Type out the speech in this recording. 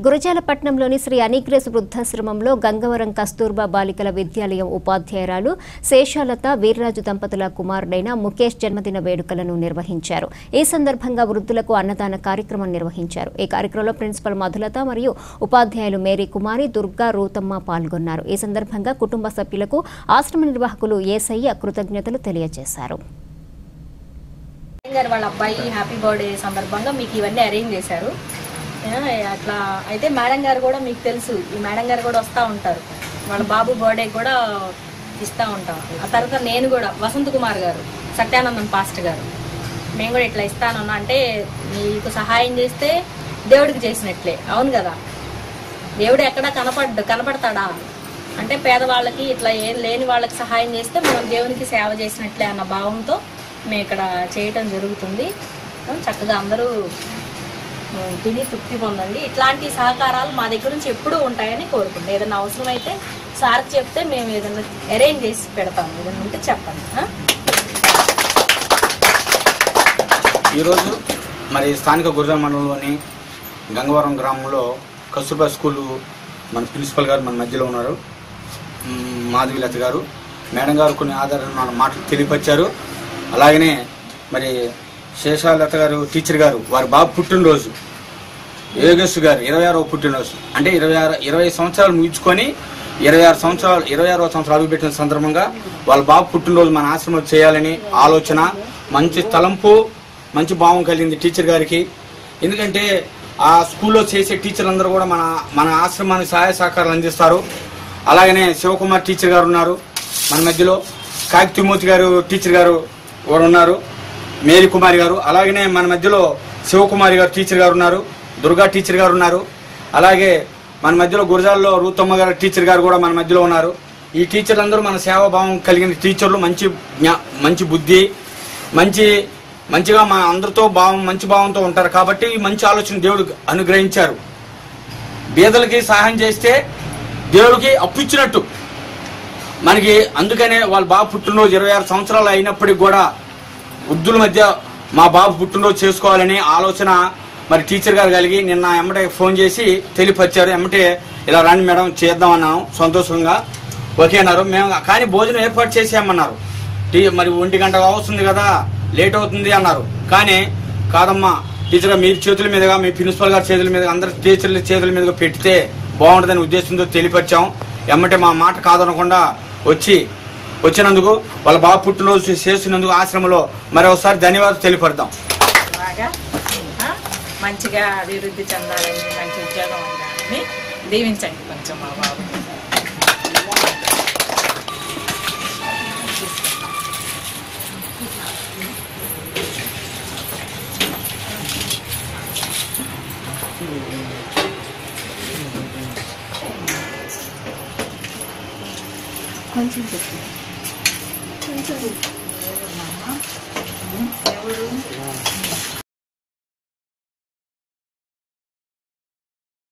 గురజాలపట్నంలోని శ్రీ అనిగ్రేస్ వృద్ధాశ్రమంలో గంగవరం కస్తూర్బా బాలికల విద్యాలయం ఉపాధ్యాయురాలు శేషాలత వీర్రాజు దంపతుల కుమారుడైన ముఖేష్ జన్మదిన వేడుకలను నిర్వహించారు. ఈ సందర్భంగా వృద్ధులకు అన్నదాన కార్యక్రమం నిర్వహించారు. ఈ కార్యక్రమంలో ప్రిన్సిపల్ మధులత మరియు ఉపాధ్యాయులు మేరీ కుమారి దుర్గా రూతమ్మ పాల్గొన్నారు. ఈ సందర్భంగా కుటుంబ సభ్యులకు ఆశ్రమ నిర్వాహకులు ఏసయ్య కృతజ్ఞతలు తెలియజేశారు. వాళ్ళ అబ్బాయి హ్యాపీ బర్త్డే సందర్భంగా మీకు ఇవన్నీ అరేంజ్ చేశారు. అట్లా. అయితే మేడం గారు కూడా మీకు తెలుసు ఈ మేడం గారు కూడా వస్తూ ఉంటారు. వాళ్ళ బాబు బర్త్డే కూడా ఇస్తూ ఉంటాం. ఆ తర్వాత నేను కూడా వసంత్ కుమార్ గారు సత్యానందం పాస్ట్ గారు. మేము కూడా ఇట్లా ఇస్తానన్నా అంటే మీకు సహాయం చేస్తే దేవుడికి చేసినట్లే. అవును కదా? దేవుడు ఎక్కడ కనపడ్డు కనపడతాడా? అంటే పేదవాళ్ళకి ఇట్లా ఏం లేని వాళ్ళకి సహాయం చేస్తే మనం దేవునికి సేవ చేసినట్లే అన్న భావంతో మేము ఇక్కడ చేయటం జరుగుతుంది. చక్కగా అందరూ తిని తృప్తి పొందండి. ఇట్లాంటి సహకారాలు మా దగ్గర నుంచి ఎప్పుడూ ఉంటాయని కోరుకుంటాం. ఏదైనా అవసరం అయితే సార్కి చెప్తే మేము ఏదైనా అరేంజ్ చేసి పెడతాము. ఏదైనా ఉంటే చెప్పండి. ఈరోజు మరి స్థానిక గురజాల మండలంలోని గంగవరం గ్రామంలో కస్తూర్బా స్కూల్ మన ప్రిన్సిపల్ గారు మన మధ్యలో ఉన్నారు. మాధవీలత గారు. మేడం గారు కొన్ని ఆధారాల మాటలు తెలియపరిచారు. అలాగనే మరి శేషాలత గారు టీచర్ గారు వారి బాబు పుట్టినరోజు. యోగేష్ గారు ఇరవై ఆరో పుట్టినరోజు. అంటే ఇరవై ఆరు ఇరవై సంవత్సరాలు ముగించుకొని ఇరవై ఆరు సంవత్సరాలు ఇరవై ఆరో సంవత్సరాలు అడుగుపెట్టిన సందర్భంగా వాళ్ళ బాబు పుట్టినరోజు మన ఆశ్రమం చేయాలని ఆలోచన మంచి తలంపు మంచి భావం కలిగింది టీచర్ గారికి. ఎందుకంటే ఆ స్కూల్లో చేసే టీచర్లందరూ కూడా మన మన ఆశ్రమానికి సహాయ సహకారాలు అందిస్తారు. అలాగనే శివకుమార్ టీచర్ గారు ఉన్నారు మన మధ్యలో. కాకి తిమూర్తి గారు టీచర్ గారు కూడా ఉన్నారు. మేరీ కుమారి గారు అలాగనే మన మధ్యలో శివకుమారి గారు టీచర్ గారు ఉన్నారు దుర్గా టీచర్ గారు ఉన్నారు అలాగే మన మధ్యలో గురజాల్లో రూతమ్మ గారు టీచర్ గారు కూడా మన మధ్యలో ఉన్నారు. ఈ టీచర్లందరూ మన సేవాభావం కలిగిన టీచర్లు మంచి జ్ఞా మంచి బుద్ధి మంచి మంచిగా మా అందరితో భావం మంచి భావంతో ఉంటారు కాబట్టి మంచి ఆలోచన దేవుడు అనుగ్రహించారు. బీదలకి సహాయం చేస్తే దేవుడికి అప్పు ఇచ్చినట్టు. మనకి అందుకనే వాళ్ళు బాగా పుట్టినరోజు ఇరవై ఆరు సంవత్సరాలు అయినప్పటికి కూడా వృద్ధుల మధ్య మా బాబు పుట్టినరోజు చేసుకోవాలని ఆలోచన మరి టీచర్ గారు కలిగి నిన్న ఎమ్మటే ఫోన్ చేసి తెలియపరిచారు ఎమ్మటే ఇలా రండి మేడం చేద్దాం అన్నాను సంతోషంగా ఓకే అన్నారు. మేము కానీ భోజనం ఏర్పాటు చేసామన్నారు టీ మరి ఒంటి గంట అవుతుంది కదా లేట్ అవుతుంది అన్నారు. కానీ కాదమ్మా టీచర్ మీ చేతుల మీదుగా మీ ప్రిన్సిపల్ గారి చేతుల మీద అందరి టీచర్ల చేతుల మీదుగా పెడితే బాగుంటుందని ఉద్దేశంతో తెలియపరిచాం ఎమ్మటే మా మాట కాదనకుండా వచ్చి వచ్చినందుకు వాళ్ళ బాబు పుట్టినరోజు చేసినందుకు ఆశ్రమంలో మరొకసారి ధన్యవాదాలు ఆ, మంచిగా అభివృద్ధి చెందాలని మంచి ఉద్యోగం ఉండాలని దీవించండి కొంచెం మా బాబు. ఎవరు